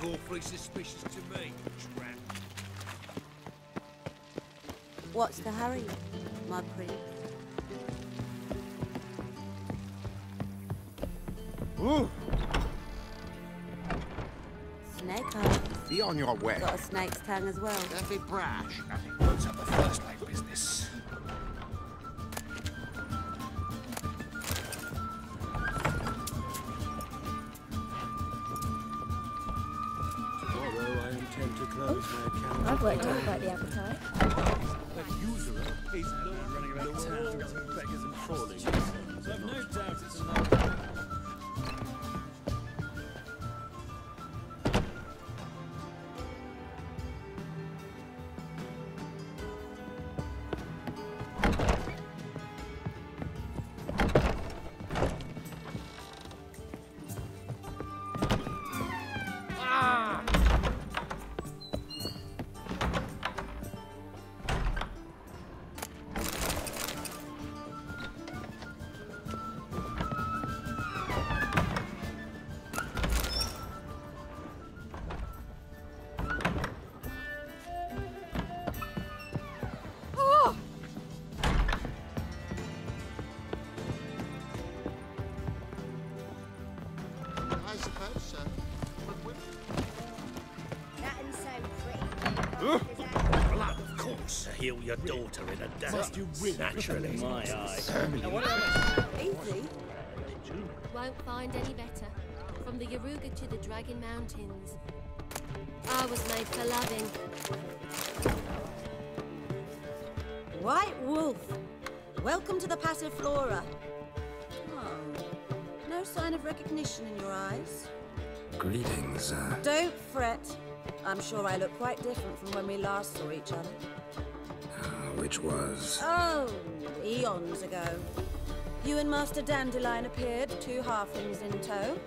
Look awfully suspicious to me, tramp. What's the hurry, my prince? Ooh, Snake eyes. be on your way. Got a snake's tongue as well. Don't be brash. What's up the first name business? Appetite. That usurer is running around town beggars and falling. Your daughter in a day. Must you win? Naturally. My eye. Easy. Won't find any better. From the Yaruga to the Dragon Mountains. I was made for loving. White Wolf. Welcome to the Passiflora. Oh, no sign of recognition in your eyes. Greetings, uh, Don't fret. I'm sure I look quite different from when we last saw each other. Which was... Oh, eons ago. You and Master Dandelion appeared, two halflings in tow.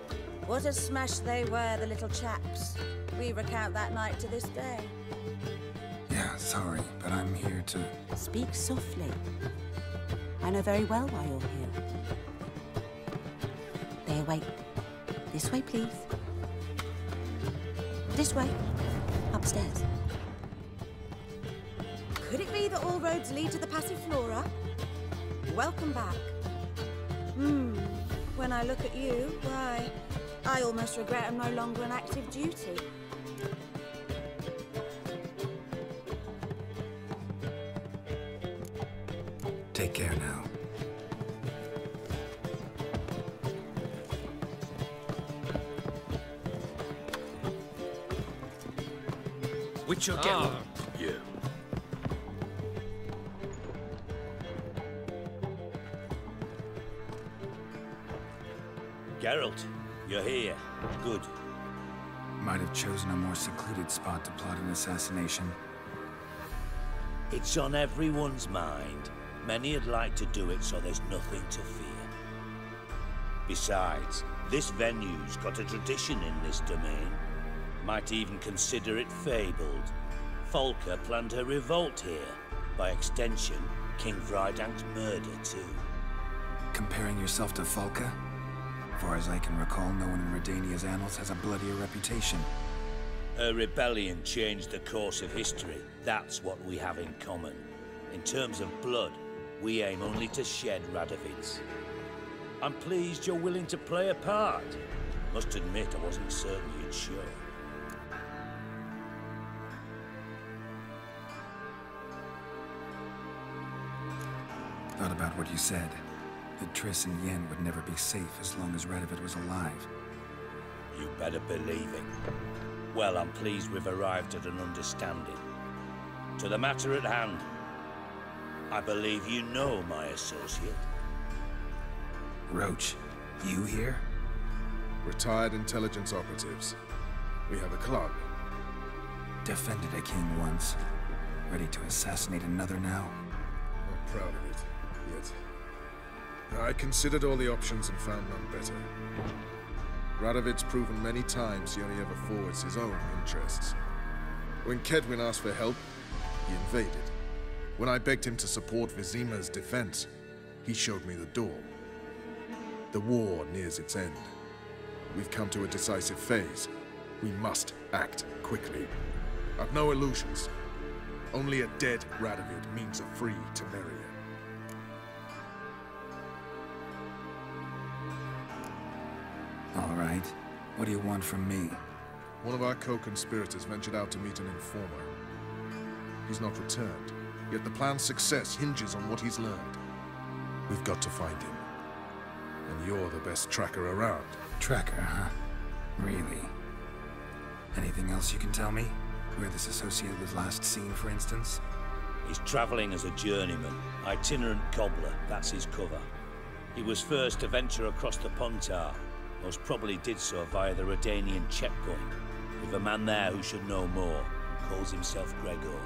What a smash they were, the little chaps. We recount that night to this day. Yeah, sorry, but I'm here to... Speak softly. I know very well why you're here. There, wait. This way, please. This way. Upstairs. Could it be that all roads lead to the Passiflora? Welcome back. Hmm. When I look at you, why, I almost regret I'm no longer on active duty. Take care now. Which you'll get Ah. Geralt, you're here. Good. Might have chosen a more secluded spot to plot an assassination. It's on everyone's mind. Many would like to do it so there's nothing to fear. Besides, this venue's got a tradition in this domain. Might even consider it fabled. Falka planned her revolt here. By extension, King Vridank's murder too. Comparing yourself to Falka? As far as I can recall, no one in Redania's annals has a bloodier reputation. Her rebellion changed the course of history. That's what we have in common. In terms of blood, we aim only to shed Radovid's. I'm pleased you're willing to play a part. Must admit I wasn't certain you'd show. Thought about what you said. That Triss and Yen would never be safe as long as Radovid was alive. You better believe it. Well, I'm pleased we've arrived at an understanding. To the matter at hand, I believe you know my associate. Roche, you here? Retired intelligence operatives. We have a club. Defended a king once. Ready to assassinate another now? Not proud of it, yet. I considered all the options and found none better. Radovid's proven many times he only ever forwards his own interests. When Kaedwen asked for help, he invaded. When I begged him to support Vizima's defense, he showed me the door. The war nears its end. We've come to a decisive phase. We must act quickly. I've no illusions. Only a dead Radovid means a free Temeria. Right. What do you want from me? One of our co-conspirators ventured out to meet an informer. He's not returned, yet the plan's success hinges on what he's learned. We've got to find him. And you're the best tracker around. Tracker, huh? Really? Anything else you can tell me? Where this associate was last seen, for instance? He's travelling as a journeyman, itinerant cobbler, that's his cover. He was first to venture across the Pontar, most probably did so via the Redanian checkpoint, with a man there who should know more, calls himself Gregor.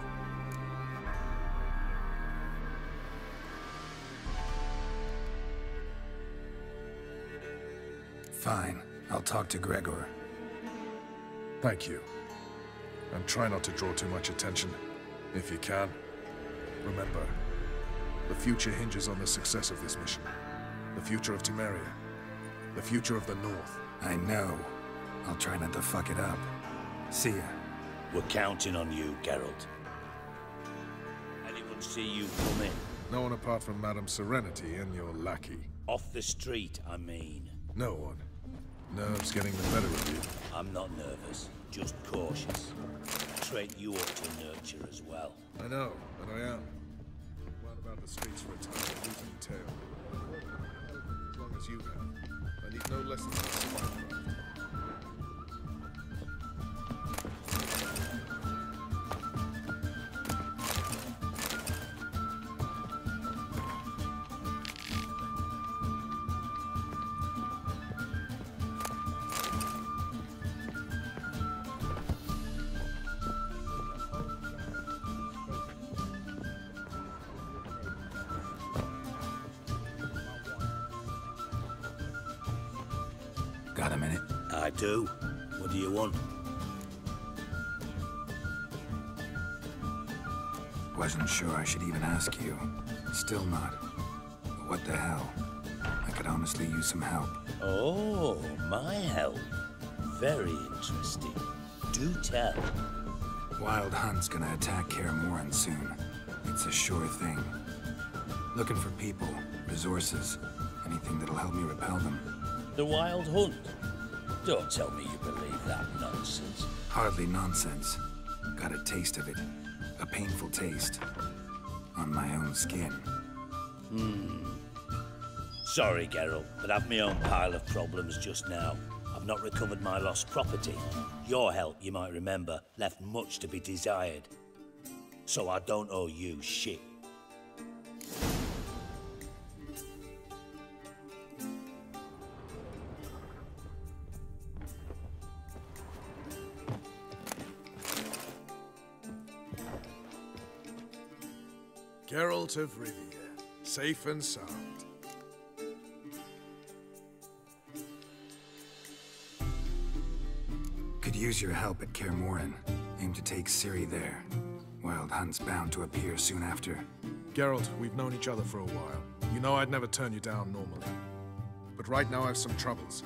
Fine. I'll talk to Gregor. Thank you. And try not to draw too much attention, if you can. Remember, the future hinges on the success of this mission. The future of Temeria. The future of the North. I know. I'll try not to fuck it up. See ya. We're counting on you, Geralt. Anyone see you come in? No one apart from Madame Serenity and your lackey. Off the street, I mean. No one. Nerves getting the better of you. I'm not nervous, just cautious. Trait you ought to nurture as well. I know, and I am. Well about the streets for a time, but losing tail. As long as you have. I need no lessons in spycraft. What do you want? Wasn't sure I should even ask you. Still not. But what the hell? I could honestly use some help. Oh, my help. Very interesting. Do tell. Wild Hunt's gonna attack Kaer soon. It's a sure thing. Looking for people, resources, anything that'll help me repel them. The Wild Hunt? Don't tell me you believe that nonsense. Hardly nonsense. Got a taste of it. A painful taste. On my own skin. Hmm. Sorry, Geralt, but I've my own pile of problems just now. I've not recovered my lost property. Your help, you might remember, left much to be desired. So I don't owe you shit. Geralt of Rivia, safe and sound. Could use your help at Kaer. Aim to take Ciri there. Wild Hunt's bound to appear soon after. Geralt, we've known each other for a while. You know I'd never turn you down normally. But right now I've some troubles.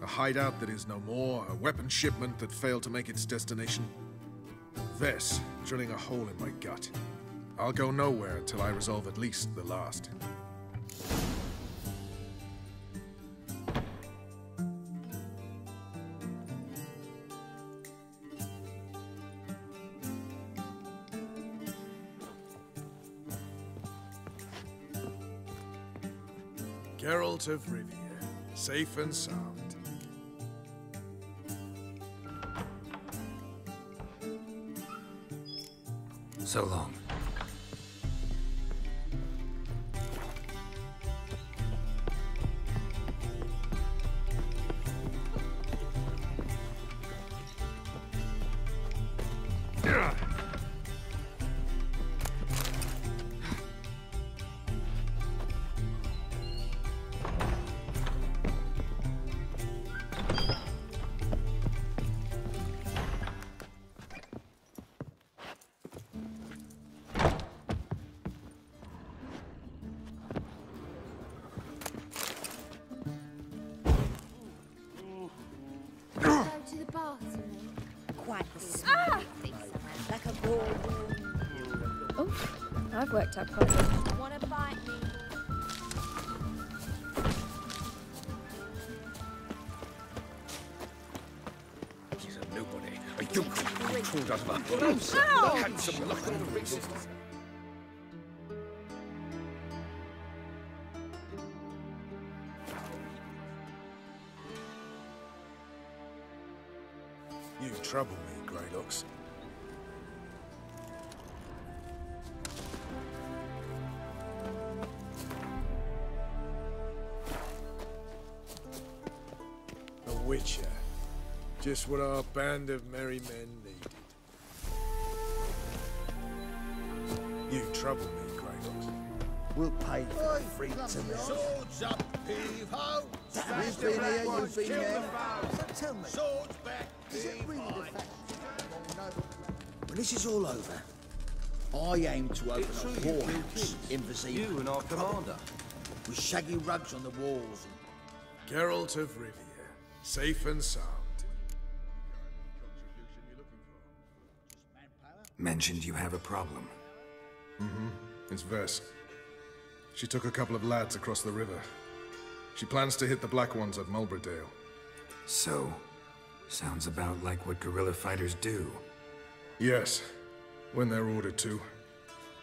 A hideout that is no more, a weapon shipment that failed to make its destination. This, drilling a hole in my gut. I'll go nowhere until I resolve at least the last. Geralt of Rivia, safe and sound. So long. Worked out quite a Wanna bite me? He's a nobody. A yokel. He crawled out of a house. Had some luck on the races. Band of merry men needed. You trouble me, Greylocks. We'll pay for the free to Swords up, heave-ho! We've been here, you've been there. So tell me, Swords back, is it really the fact when this is all over, I aim to open a whorehouse in Vizima You and our commander. with shaggy rugs on the walls and Geralt of Rivia. Safe and sound. Mentioned you have a problem. Mm-hmm. It's Vess. She took a couple of lads across the river. She plans to hit the Black Ones at Mulbrydale. So, sounds about like what guerrilla fighters do. Yes, when they're ordered to.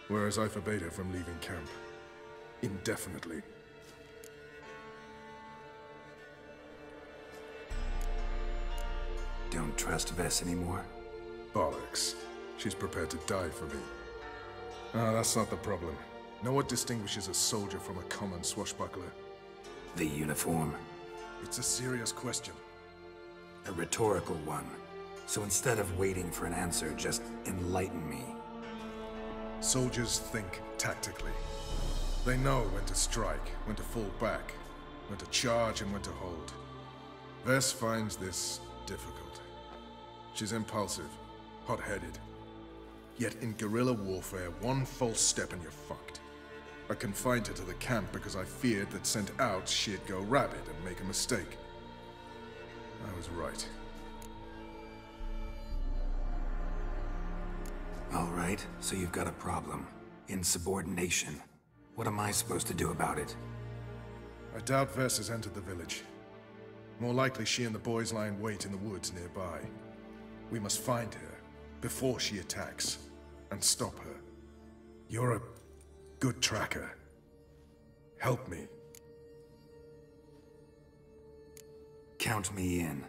Whereas I forbade her from leaving camp. Indefinitely. Don't trust Vess anymore? Bollocks. She's prepared to die for me. Ah, that's not the problem. Know what distinguishes a soldier from a common swashbuckler? The uniform? It's a serious question. A rhetorical one. So instead of waiting for an answer, just enlighten me. Soldiers think tactically. They know when to strike, when to fall back, when to charge and when to hold. Vess finds this difficult. She's impulsive, hot-headed. Yet in guerrilla warfare, one false step and you're fucked. I confined her to the camp because I feared that sent out she'd go rabid and make a mistake. I was right. All right, so you've got a problem. Insubordination. What am I supposed to do about it? I doubt Vess has entered the village. More likely she and the boys lie in wait in the woods nearby. We must find her before she attacks and stop her. You're a good tracker. Help me. Count me in.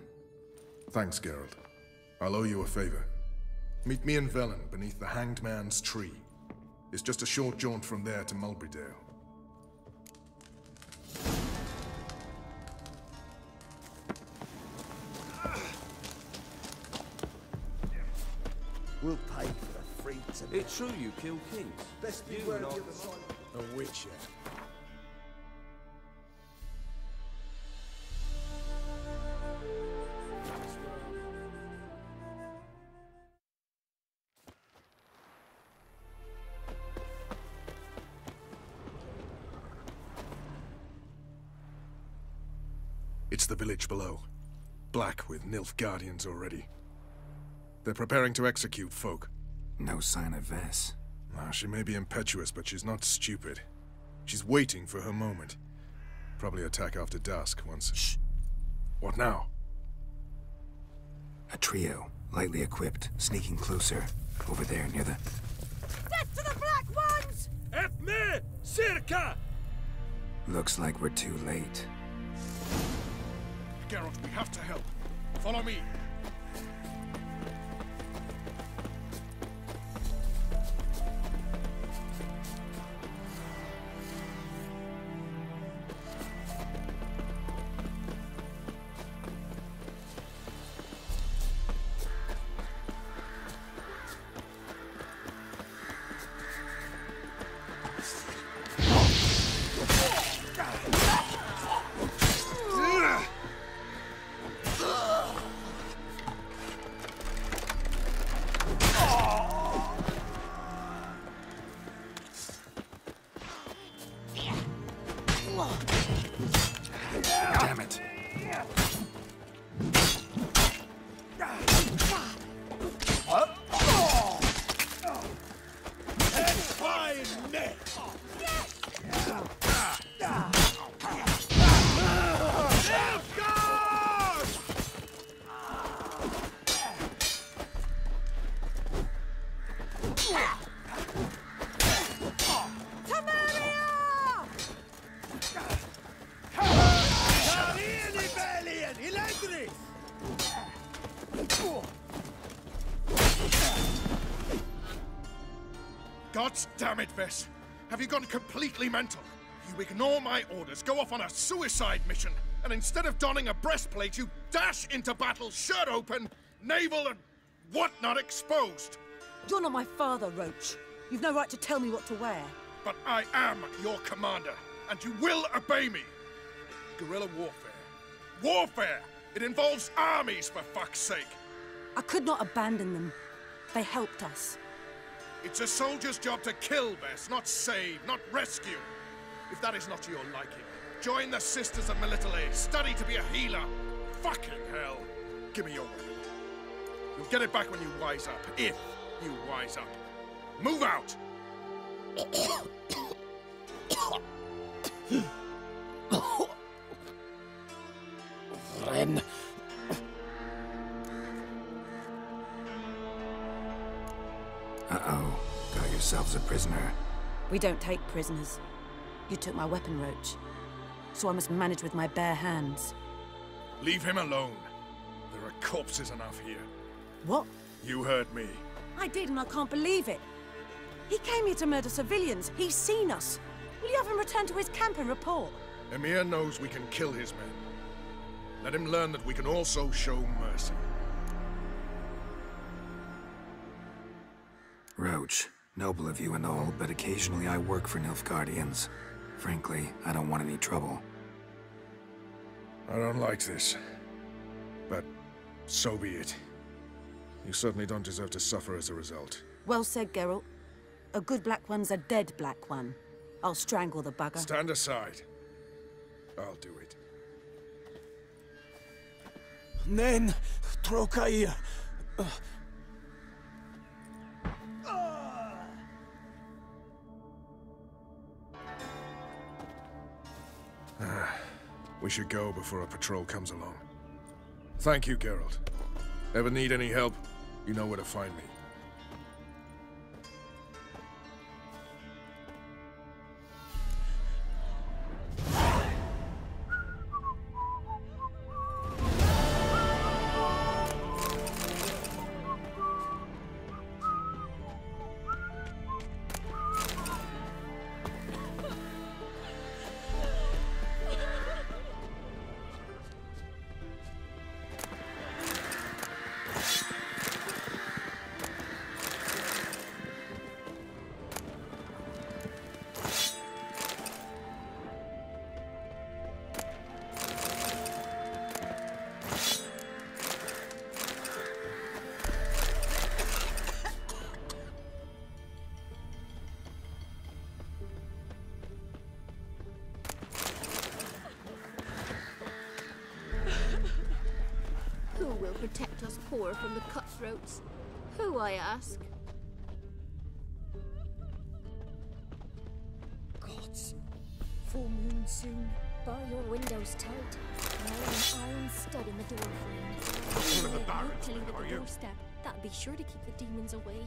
Thanks, Geralt. I'll owe you a favor. Meet me in Velen beneath the Hanged Man's tree. It's just a short jaunt from there to Mulbrydale. we'll pay for the free to It's true you kill kings. Best You beware and of the. A witcher. It's the village below. Black with Nilfgaardians already. They're preparing to execute folk. No sign of Vess. Ah, she may be impetuous, but she's not stupid. She's waiting for her moment. Probably attack after dusk once. Shh. What now? A trio, lightly equipped, sneaking closer. Over there near the... Death to the Black Ones! Help me! Circa! Looks like we're too late. Geralt, we have to help. Follow me. Damn it, Vess! Have you gone completely mental? You ignore my orders, go off on a suicide mission, and instead of donning a breastplate, you dash into battle, shirt open, navel and whatnot exposed. You're not my father, Roche. You've no right to tell me what to wear. But I am your commander, and you will obey me. Guerrilla warfare. Warfare! It involves armies, for fuck's sake. I could not abandon them. They helped us. It's a soldier's job to kill, Vess, not save, not rescue. If that is not to your liking, join the Sisters of Melitele. study to be a healer. Fucking hell. Give me your weapon. You'll get it back when you wise up, if you wise up. Move out! Ren. Uh-oh. Got yourselves a prisoner. We don't take prisoners. You took my weapon, Roche. So I must manage with my bare hands. Leave him alone. There are corpses enough here. What? You heard me. I did, and I can't believe it. He came here to murder civilians. He's seen us. Will you have him return to his camp and report? Emhyr knows we can kill his men. Let him learn that we can also show mercy. Roche, noble of you and all, but occasionally I work for Nilfgaardians. Frankly, I don't want any trouble. I don't like this. But so be it. You certainly don't deserve to suffer as a result. Well said, Geralt. A good black one's a dead black one. I'll strangle the bugger. Stand aside. I'll do it. Nen, Trokair. We should go before a patrol comes along. Thank you, Geralt. Ever need any help, you know where to find me. Protect from the cutthroats? Who, I ask? Gods. Full moon soon. Bar your windows tight. Nail an iron stud in the door frame. One of the Lay barons, note to leave are you? doorstep. That'd be sure to keep the demons away.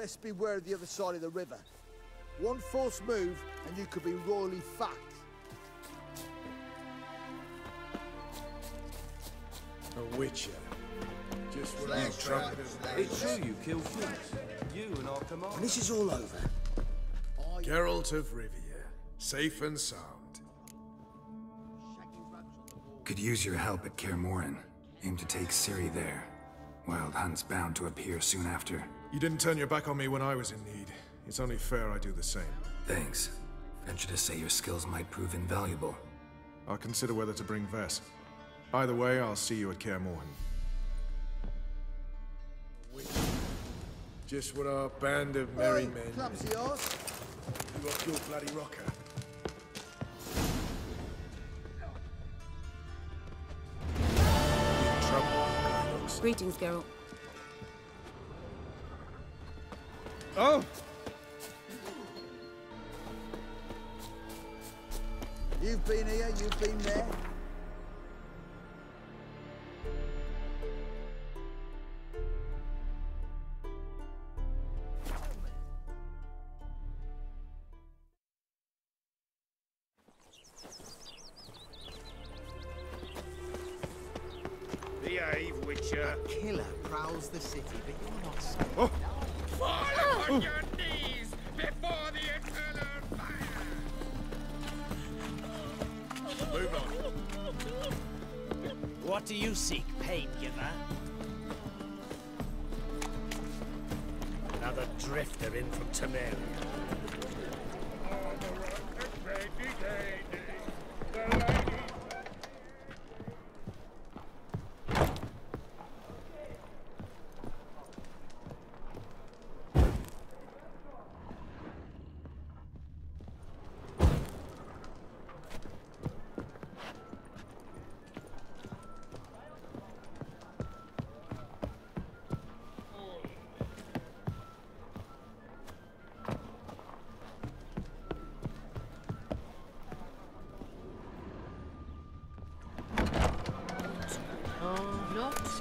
Best beware of the other side of the river. One false move, and you could be royally fucked. A witcher. Just what These trumpeters It's true you kill Fritz. You and our commander. When this is all over, I... Geralt of Rivia, safe and sound. Could use your help at Kaer Morhen. Aim to take Ciri there. Wild Hunt's bound to appear soon after. You didn't turn your back on me when I was in need. It's only fair I do the same. Thanks. Venture to say your skills might prove invaluable. I'll consider whether to bring Vess. Either way, I'll see you at Kaer Morhen. Just what our band of merry Oi, men. clumsy arse. You rock your bloody rocker. Greetings, Geralt. Oh! You've been here, you've been there.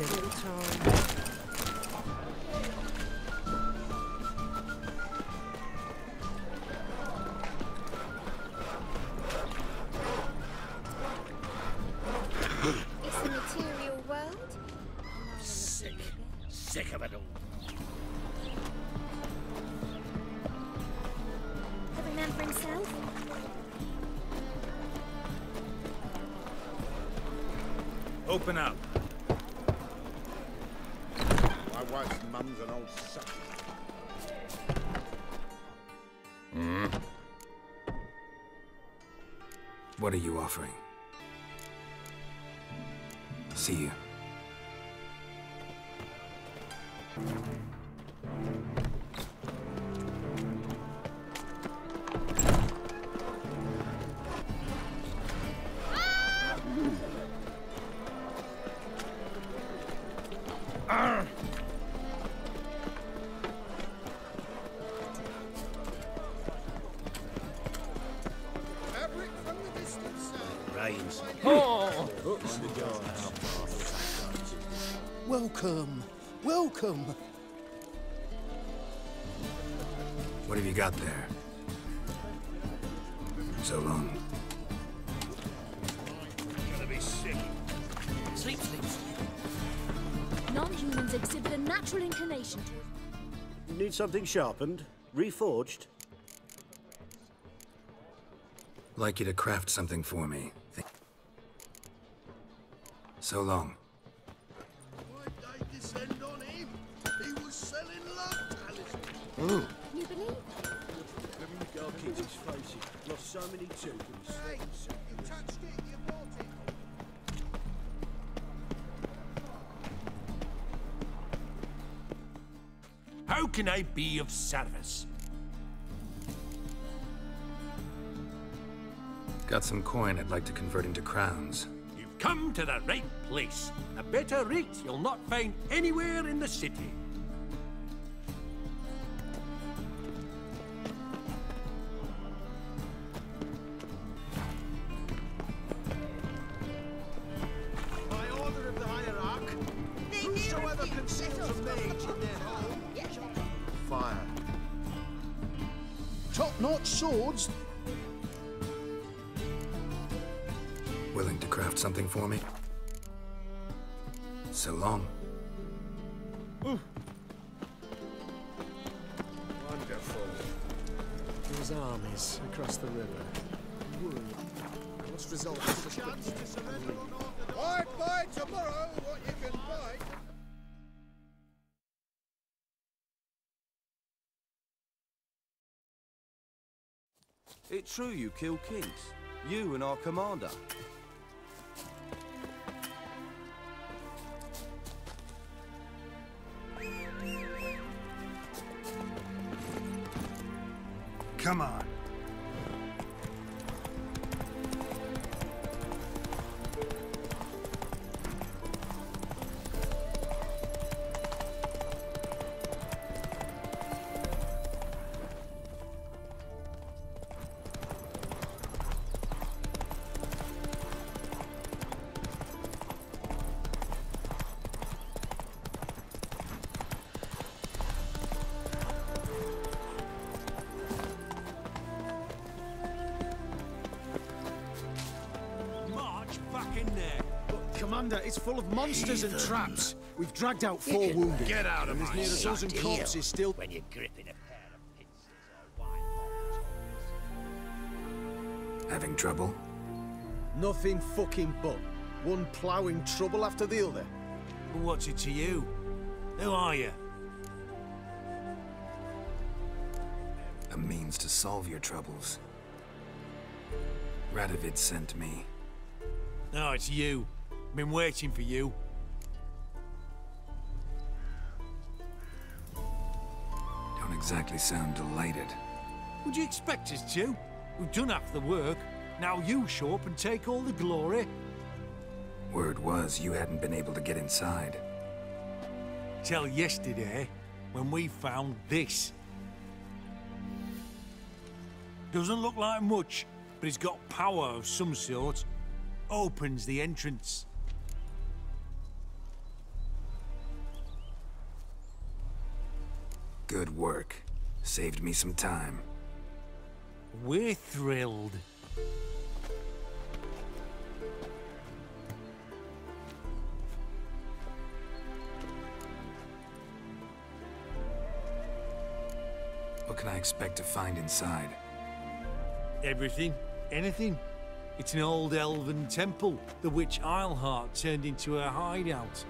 Every man for himself. Open up. Wife's an old sucker. Hmm? What are you offering? See you. Welcome. What have you got there? So long. Gonna be sick. Sleep, sleep, sleep. Non-humans exhibit a natural inclination to Need something sharpened? Reforged? Like you to craft something for me. So long. Talismans. You believe? Them girl kids his face. Lost so many tokens. Hey, you touched it, you bought it. How can I be of service? Got some coin I'd like to convert into crowns. You've come to the right place. A better rate you'll not find anywhere in the city. Swords. Willing to craft something for me? So long. Wonderful. Those armies across the river. Let's resolve this. It's true you kill kings. You and our commander. Commander, it's full of monsters and traps. We've dragged out four wounded. Get out of and there's my near a dozen corpses still. When you're gripping a pair of pincers or Having trouble? Nothing fucking but. One ploughing trouble after the other. But what's it to you? Who are you? A means to solve your troubles. Radovid sent me. No, it's you. Been waiting for you. Don't exactly sound delighted. Would you expect us to? We've done half the work. Now you show up and take all the glory. Word was you hadn't been able to get inside. Till yesterday, when we found this. Doesn't look like much, but it's got power of some sort. Opens the entrance. Good work. Saved me some time. We're thrilled. What can I expect to find inside? Everything, anything. It's an old elven temple, the witch Eilhart turned into a hideout.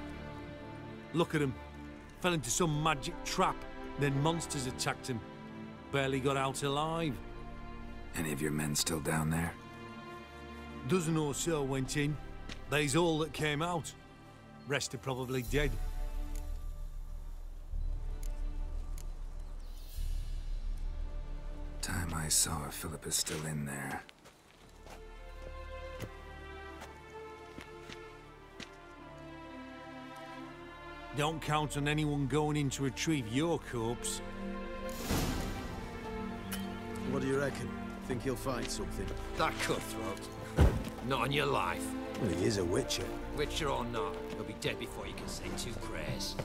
Look at him. Fell into some magic trap, then monsters attacked him. Barely got out alive. Any of your men still down there? Dozen or so went in. They's all that came out. Rest are probably dead. Time I saw if Philippa is still in there. Don't count on anyone going in to retrieve your corpse. What do you reckon? Think he'll find something? That cutthroat. Not on your life. Well, he is a witcher. Witcher or not, he'll be dead before you can say two prayers.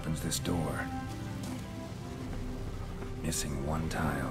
Opens this door. Missing one tile.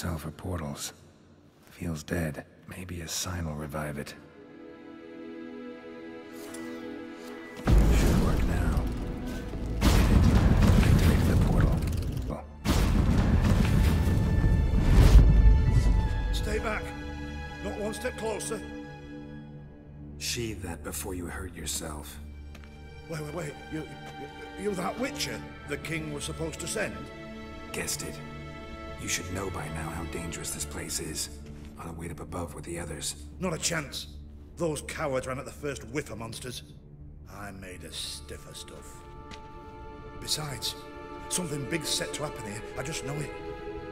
A cell for portals. Feels dead. Maybe a sign will revive it. Should work now. Did the portal. Well, Stay back. Not one step closer. sheathe that before you hurt yourself. Wait, wait, wait. You, you, you that Witcher the king was supposed to send? Guessed it. You should know by now how dangerous this place is. I'll wait up above with the others. Not a chance. Those cowards ran at the first whiff of monsters. I made a stiffer stuff. Besides, something big's set to happen here. I just know it.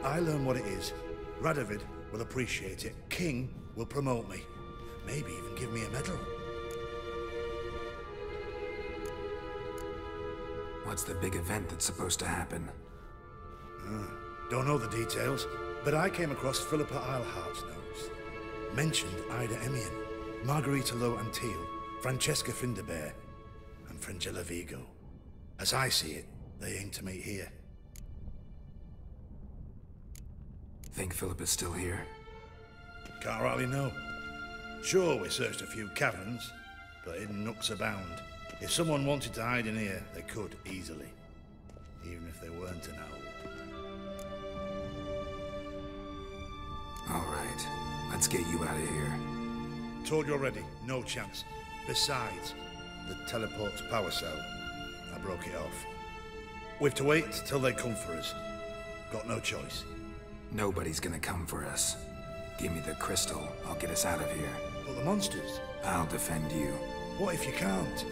I learn what it is. Radovid will appreciate it. King will promote me. Maybe even give me a medal. What's the big event that's supposed to happen? Ah, don't know the details, but I came across Philippa Eilhart's notes. Mentioned Ida Emean, Margarita Laux-Antille, Francesca Findabair, and Fringilla Vigo. As I see it, they aim to meet here. Think Philippa is still here? Can't rightly know. Sure, we searched a few caverns, but hidden nooks abound. If someone wanted to hide in here, they could easily. Even if they weren't an owl. All right, let's get you out of here. Told you already, no chance. Besides, the teleport's power cell. I broke it off. We've to wait till they come for us. Got no choice. Nobody's gonna come for us. Give me the crystal. I'll get us out of here. But the monsters? I'll defend you. What if you can't?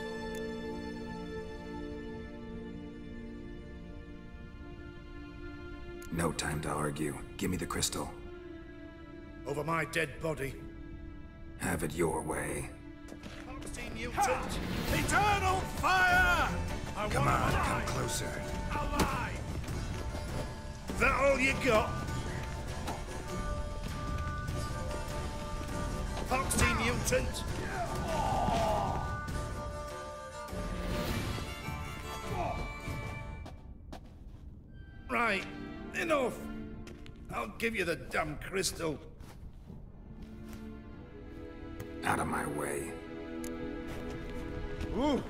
No time to argue. Give me the crystal. Over my dead body. Have it your way. Mutant! Eternal fire! I Come on, alive. come closer. Alive! That all you got? Foxy mutant! Right, enough! I'll give you the damn crystal. Out of my way. Ooh.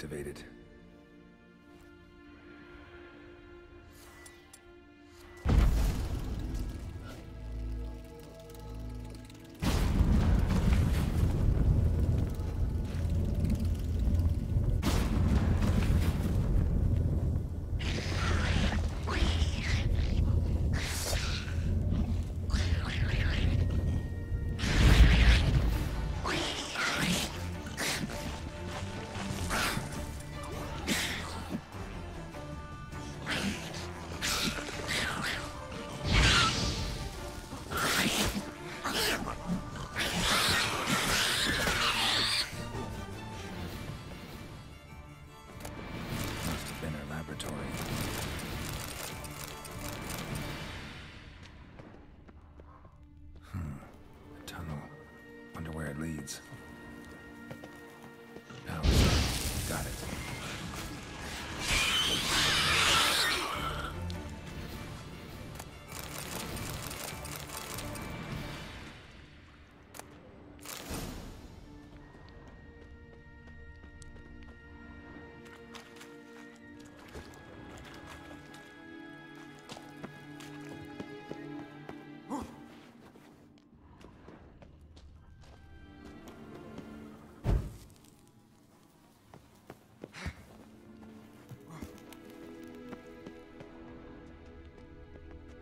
Now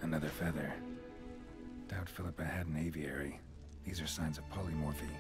Another feather. Doubt Philippa had an aviary. These are signs of polymorphy.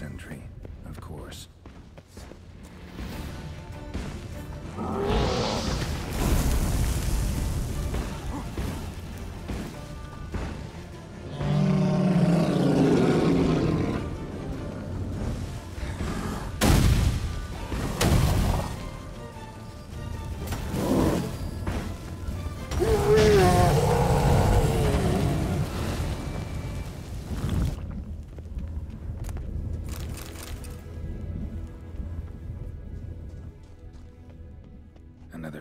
Gotta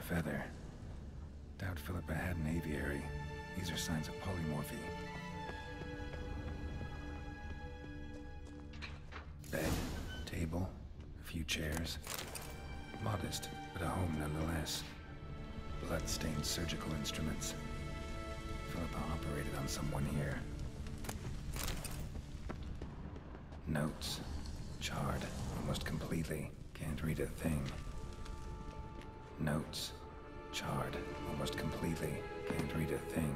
feather. Doubt Philippa had an aviary. These are signs of polymorphy. Bed, table, a few chairs. Modest, but a home nonetheless. Blood-stained surgical instruments. Philippa operated on someone here. Notes. Charred, almost completely. Can't read a thing. Notes. Can't read a thing.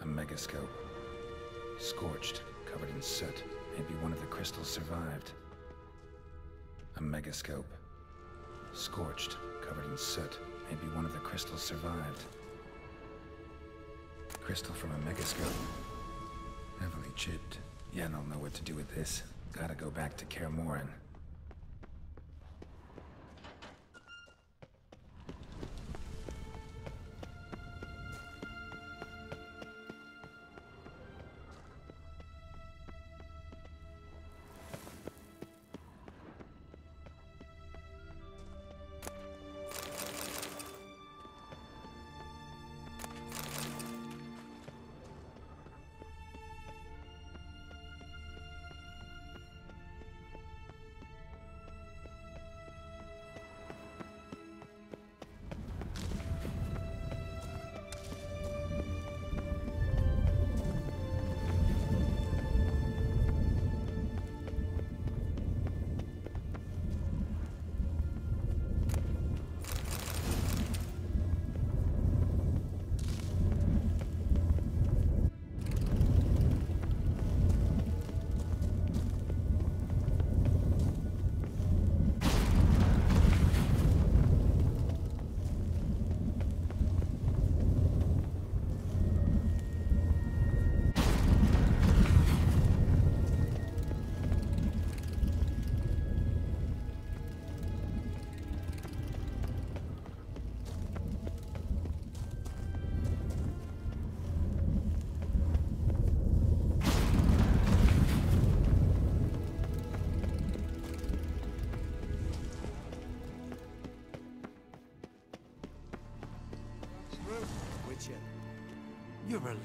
A megascope. Scorched, covered in soot. Maybe one of the crystals survived. A megascope. Scorched, covered in soot. Maybe one of the crystals survived. Crystal from a megascope. Heavily chipped. Yeah, I don't know what to do with this. Gotta go back to Kaer Morhen.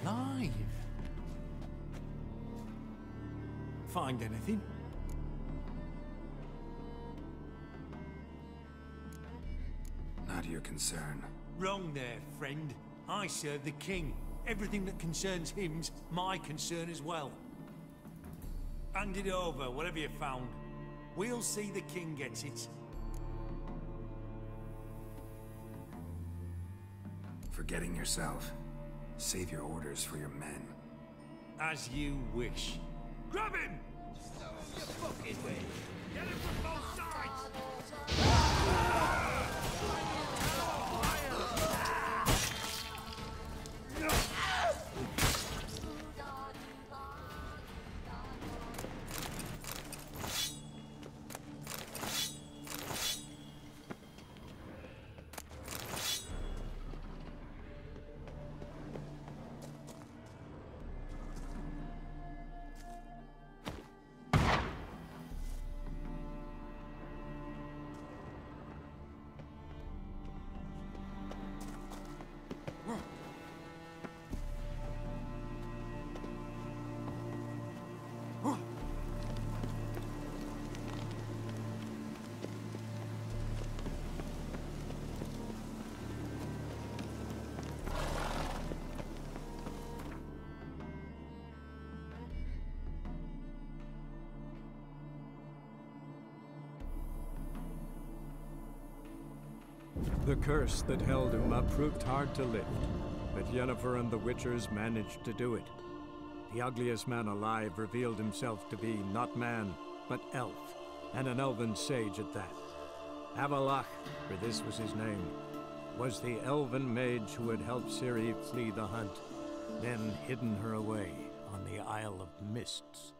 alive. Find anything? Not your concern. Wrong there, friend. I serve the king. Everything that concerns him's my concern as well. Hand it over, whatever you found. We'll see the king gets it. Forgetting yourself. Save your orders for your men. As you wish. Grab him! Fucking way. Get him from The curse that held Uma proved hard to lift, but Yennefer and the Witchers managed to do it. The ugliest man alive revealed himself to be not man, but elf, and an elven sage at that. Avallac'h, for this was his name, was the elven mage who had helped Ciri flee the hunt, then hidden her away on the Isle of Mists.